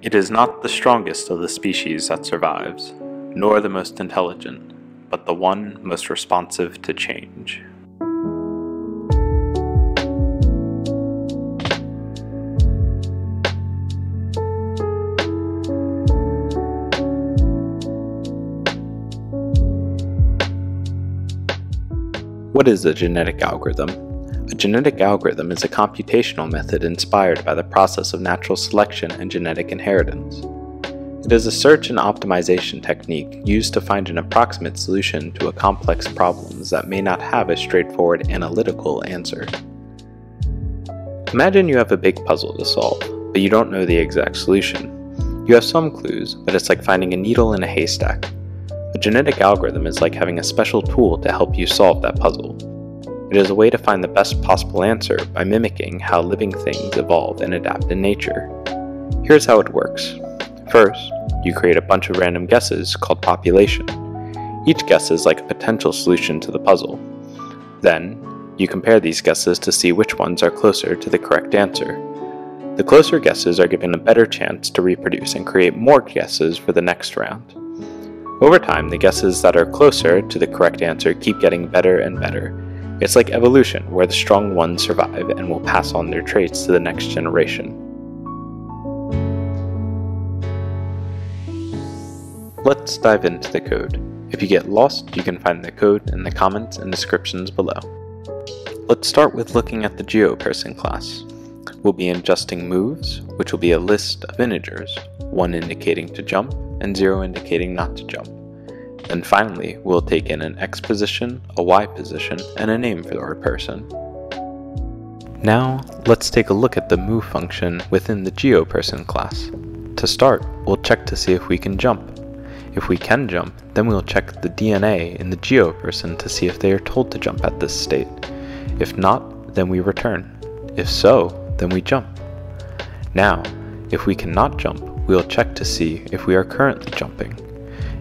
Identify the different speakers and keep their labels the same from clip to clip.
Speaker 1: It is not the strongest of the species that survives, nor the most intelligent, but the one most responsive to change. What is a genetic algorithm? A genetic algorithm is a computational method inspired by the process of natural selection and genetic inheritance. It is a search and optimization technique used to find an approximate solution to a complex problems that may not have a straightforward analytical answer. Imagine you have a big puzzle to solve, but you don't know the exact solution. You have some clues, but it's like finding a needle in a haystack. A genetic algorithm is like having a special tool to help you solve that puzzle. It is a way to find the best possible answer by mimicking how living things evolve and adapt in nature. Here's how it works. First, you create a bunch of random guesses called population. Each guess is like a potential solution to the puzzle. Then, you compare these guesses to see which ones are closer to the correct answer. The closer guesses are given a better chance to reproduce and create more guesses for the next round. Over time, the guesses that are closer to the correct answer keep getting better and better. It's like evolution, where the strong ones survive and will pass on their traits to the next generation. Let's dive into the code. If you get lost, you can find the code in the comments and descriptions below. Let's start with looking at the GeoPerson class. We'll be adjusting moves, which will be a list of integers, one indicating to jump and 0 indicating not to jump. Then finally, we'll take in an X position, a Y position, and a name for our person. Now, let's take a look at the move function within the GeoPerson class. To start, we'll check to see if we can jump. If we can jump, then we'll check the DNA in the GeoPerson to see if they are told to jump at this state. If not, then we return. If so, then we jump. Now, if we cannot jump, we will check to see if we are currently jumping.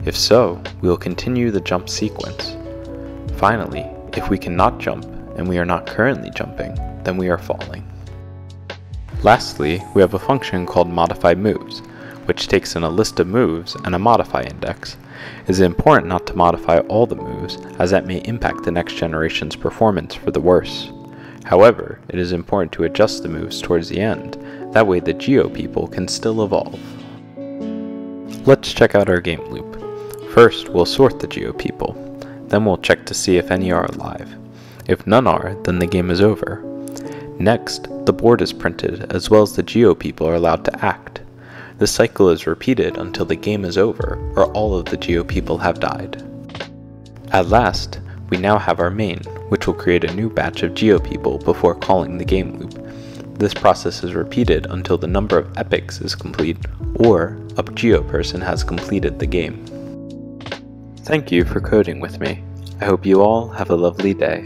Speaker 1: If so, we will continue the jump sequence. Finally, if we cannot jump and we are not currently jumping, then we are falling. Lastly, we have a function called modify moves, which takes in a list of moves and a modify index. It is important not to modify all the moves, as that may impact the next generation's performance for the worse. However, it is important to adjust the moves towards the end, that way the Geo people can still evolve. Let's check out our game loop. First, we'll sort the Geo people. Then we'll check to see if any are alive. If none are, then the game is over. Next, the board is printed, as well as the Geo people are allowed to act. This cycle is repeated until the game is over, or all of the Geo people have died. At last, we now have our main, which will create a new batch of Geo people before calling the game loop. This process is repeated until the number of epics is complete or a Geo person has completed the game. Thank you for coding with me. I hope you all have a lovely day.